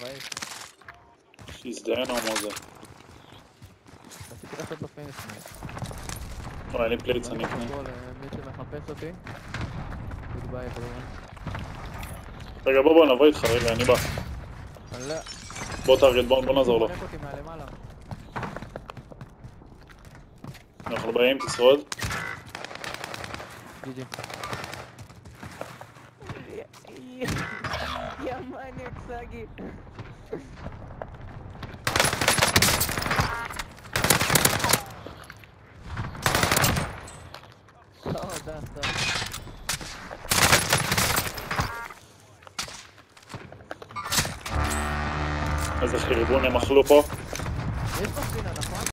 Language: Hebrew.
באש. שיזדיין ההומו הזה. רציתי לעשות לו finish. לא, אין לי plates, אני אקנה. מי שמחפש אותי. כמובן. רגע, בוא בוא נבוא איתך, רגע, אני בא. לא... בוא target, בוא נעזור לו. אנחנו באים, תשרוד. ג'י ג'י. יא מניאק סגי. לא, דה, דה. איזה חרבון הם אכלו פה. יש פה ספינה